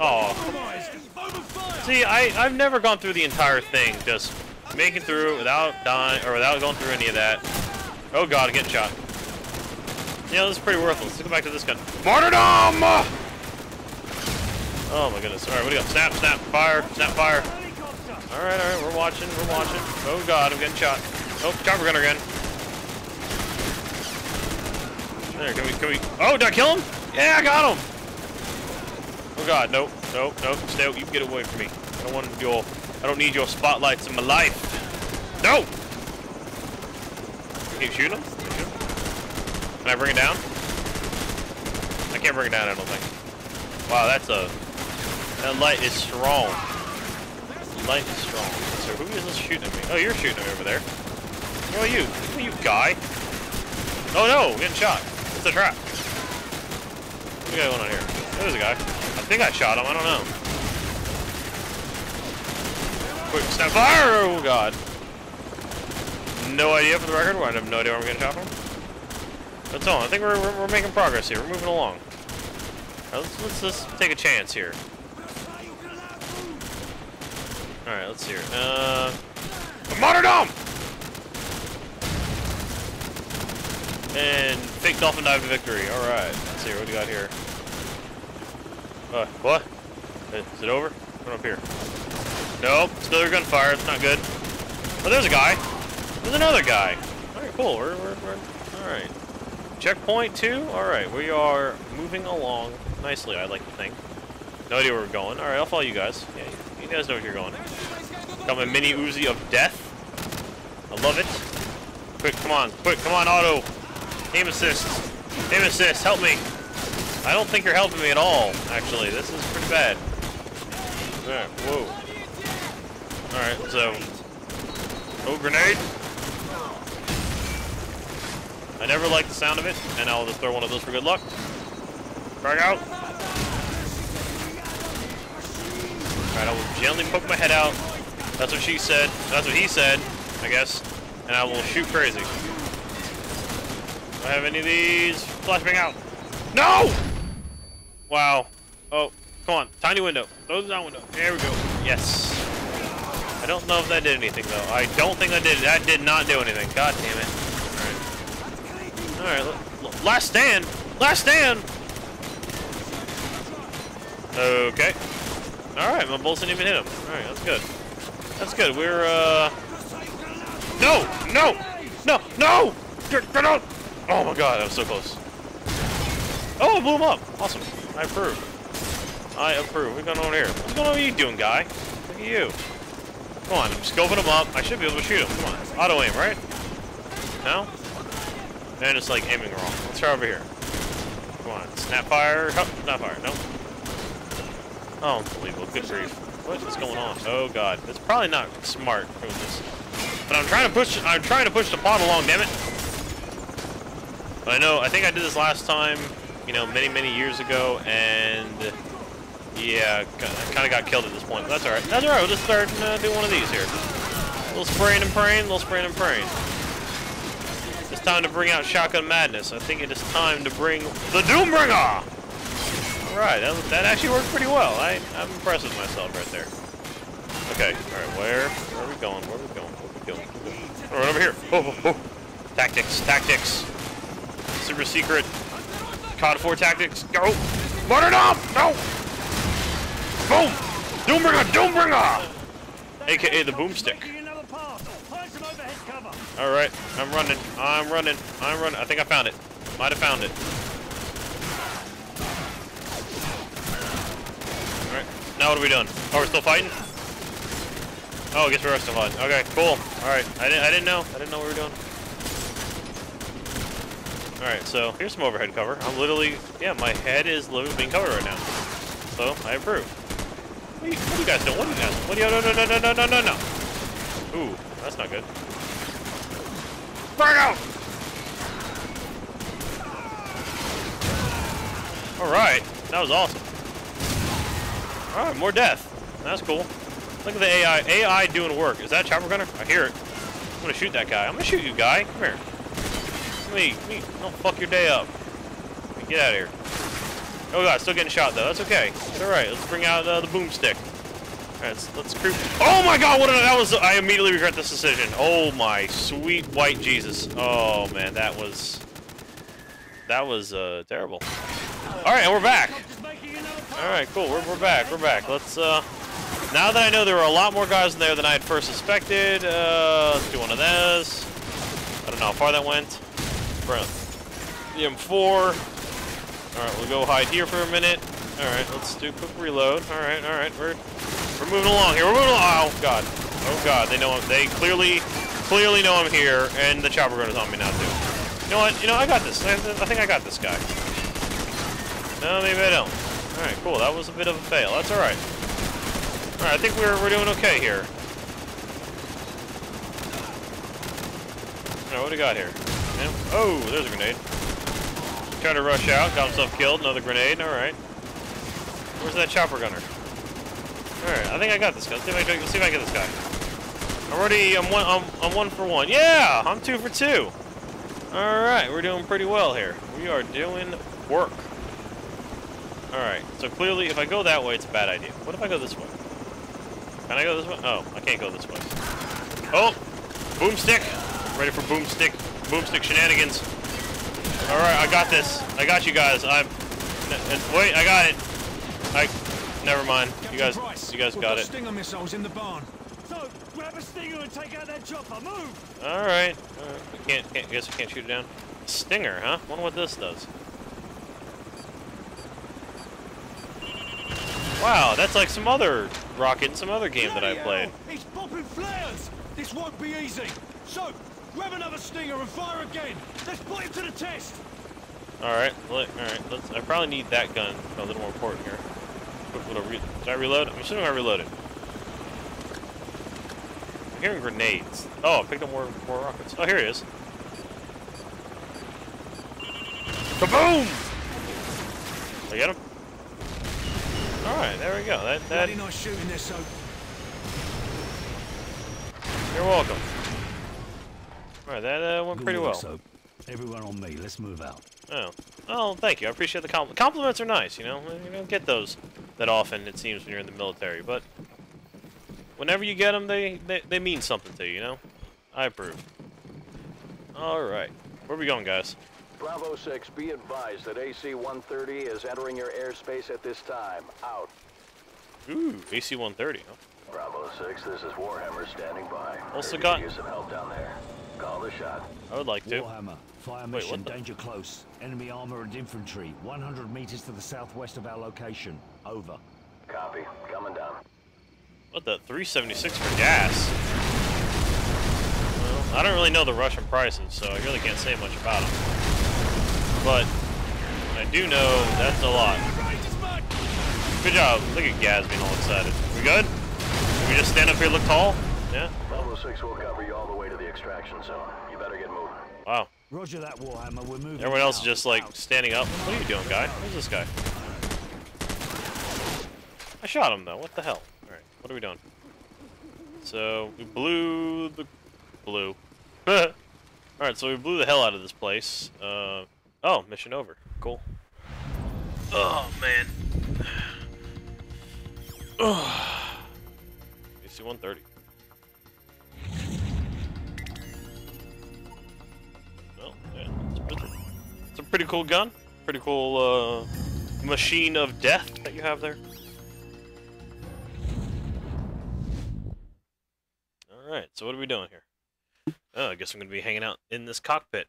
Oh. See, I, I've never gone through the entire thing, just making through without dying, or without going through any of that. Oh god, I'm getting shot. Yeah, this is pretty worthless. Let's go back to this gun. Martyrdom! Oh my goodness. Alright, what do you got? Snap, snap, fire, snap, fire. Alright, alright, we're watching, we're watching. Oh god, I'm getting shot. Oh, chopper gunner again. There, can we, can we, oh, did I kill him? Yeah, I got him! Oh god, nope, nope, nope, stay, out, you get away from me. I don't want your, I don't need your spotlights in my life. No! Keep shooting him? Can I bring it down? I can't bring it down, I don't think. Wow, that's a, that light is strong. Light is strong. So who is this shooting at me? Oh, you're shooting at me over there. Who are you? Who are you, guy? Oh no, getting shot. It's a trap. What do we going on here? Oh, there's a guy. I think I shot him, I don't know. Quick, snap fire! Oh god. No idea for the record, I have no idea where I'm getting shot from. That's all. I think we're, we're, we're making progress here. We're moving along. Let's, let's just take a chance here. Alright, let's see here. Uh, Martyrdom! And fake dolphin dive to victory. Alright, let's see what we got here. Uh, what? Is it over? Come up here. Nope, still your gunfire. It's not good. Oh, there's a guy. There's another guy. Alright, cool. We're, we're, we're, alright. Checkpoint two? Alright, we are moving along nicely, I like to think. No idea where we're going. Alright, I'll follow you guys. Yeah, you guys know where you're going. Got my mini Uzi of death. I love it. Quick, come on. Quick, come on, auto. Aim assist. Aim assist, help me. I don't think you're helping me at all, actually. This is pretty bad. Alright, whoa. Alright, so... Oh, grenade. I never like the sound of it, and I'll just throw one of those for good luck. Frag out. Alright, I will gently poke my head out. That's what she said. That's what he said, I guess. And I will shoot crazy. Do I have any of these? Flashbang out. No! Wow. Oh, come on. Tiny window. Close that window. There we go. Yes. I don't know if that did anything, though. I don't think that did. That did not do anything. God damn it. Alright. Alright. Last stand. Last stand. Okay. Alright, my bolts didn't even hit him. Alright, that's good. That's good. We're, uh... No! No! No! No! Get, get out! Oh my god, that was so close. Oh, I blew him up. Awesome. I approve. I approve. What's going on here? What's going on with you doing, guy? Look at you. Come on, I'm scoping him up. I should be able to shoot him. Come on. Auto aim, right? No? Man, it's like aiming wrong. Let's try over here. Come on. Snap fire. Oh, snap fire. No. Oh, unbelievable. Good grief. What is going on? Oh god. It's probably not smart doing this. But I'm trying to push I'm trying to push the pod along, damn it. But I know I think I did this last time, you know, many, many years ago, and yeah, I kinda got killed at this point. But that's alright. That's alright, we'll just start uh, doing one of these here. A little spraying and praying, a little spraying and praying. It's time to bring out Shotgun Madness. I think it is time to bring the Doombringer! Alright, that, that actually worked pretty well. I, I'm impressed with myself right there. Okay, alright, where? Where are we going? Where are we going? Where are we going? Alright, over here. Oh, oh, oh. Tactics, tactics. Super secret. COD 4 tactics. Go! Martyrdom! No! Boom! Doombringer! Doombringer! AKA the boomstick. Alright, I'm running. I'm running. I'm running. I think I found it. Might have found it. Alright, now what are we doing? Oh, we're still fighting? Oh, I guess we're still fighting. Okay, cool. Alright, I didn't, I didn't know. I didn't know what we were doing. Alright, so here's some overhead cover. I'm literally, yeah, my head is literally being covered right now. So, I approve. What are you, what are you guys doing? What are you guys What are you, no, no, no, no, no, no, no, no. Ooh, that's not good. Burn out! Alright, that was awesome. Alright, more death. That's cool. Look at the AI. AI doing work. Is that chopper gunner? I hear it. I'm gonna shoot that guy. I'm gonna shoot you, guy. Come here. Me. Me. Don't fuck your day up. Get out of here. Oh god, still getting shot though. That's okay. It's all right. Let's bring out uh, the boomstick. All right, let's, let's creep. Oh my god, what did, that was? I immediately regret this decision. Oh my sweet white Jesus. Oh man, that was that was uh, terrible. All right, and we're back. All right, cool. We're, we're back. We're back. Let's uh. Now that I know there were a lot more guys in there than I had first suspected, uh, let's do one of those. I don't know how far that went. The M4. Alright, we'll go hide here for a minute. Alright, let's do a quick reload. Alright, alright, we're we're moving along here. We're moving along. Oh god. Oh god, they know I'm they clearly clearly know I'm here, and the chopper gun is on me now too. You know what? You know, I got this. I, I think I got this guy. No, maybe I don't. Alright, cool. That was a bit of a fail. That's alright. Alright, I think we're, we're doing okay here. Alright, what do we got here? Oh, there's a grenade. Trying to rush out, got himself killed, another grenade, alright. Where's that chopper gunner? Alright, I think I got this guy. Let's see if I, see if I get this guy. I'm already, I'm one, I'm, I'm one for one. Yeah, I'm two for two. Alright, we're doing pretty well here. We are doing work. Alright, so clearly if I go that way, it's a bad idea. What if I go this way? Can I go this way? Oh, I can't go this way. Oh! Boomstick! Ready for boomstick, boomstick shenanigans. Alright, I got this. I got you guys. I'm... Wait, I got it. I... Never mind. You guys, you guys got it. Stinger missiles in the barn. So, grab a stinger and take out that chopper. Move! Alright. I uh, can't, can't, guess I can't shoot it down. Stinger, huh? Wonder what this does. Wow, that's like some other rocket in some other game that I played. He's popping flares! This won't be easy. So, grab another stinger and fire again. Let's put him to the test. All right, look, all right. Let's. I probably need that gun. A little more important here. Re Did I reload? I'm assuming I reloaded. I'm hearing grenades. Oh, I picked up more more rockets. Oh, here he is. Kaboom! I get him? Alright, there we go. That, that... nice shooting this, so... You're welcome. Alright, that uh, went pretty well. So, everyone on me. Let's move out. Oh. Oh, thank you. I appreciate the compliment. Compliments are nice, you know? You don't get those that often, it seems, when you're in the military, but... Whenever you get them, they, they, they mean something to you, you know? I approve. Alright. Where are we going, guys? Bravo 6, be advised that AC-130 is entering your airspace at this time. Out. Ooh, AC-130, huh? Bravo 6, this is Warhammer standing by. Also got... use some help down there. Call the shot. I would like to. Warhammer, fire mission, the... danger close. Enemy armor and infantry, 100 meters to the southwest of our location. Over. Copy. Coming down. What the? 376 for gas? Well, I don't really know the Russian prices, so I really can't say much about them. But I do know that's a lot. Good job. Look at Gaz being all excited. We good? Can we just stand up here look tall? Yeah? 6 will cover you all the way to the extraction zone. You better get moving. Wow. Roger that, Warhammer. We're moving. Everyone else is just like standing up. What are you doing, guy? Who's this guy? I shot him though. What the hell? All right. What are we doing? So we blew the blew. all right. So we blew the hell out of this place. Uh, oh, mission over. Cool. Oh man. AC-130. Pretty cool gun. Pretty cool uh, machine of death that you have there. Alright, so what are we doing here? Oh, I guess I'm going to be hanging out in this cockpit.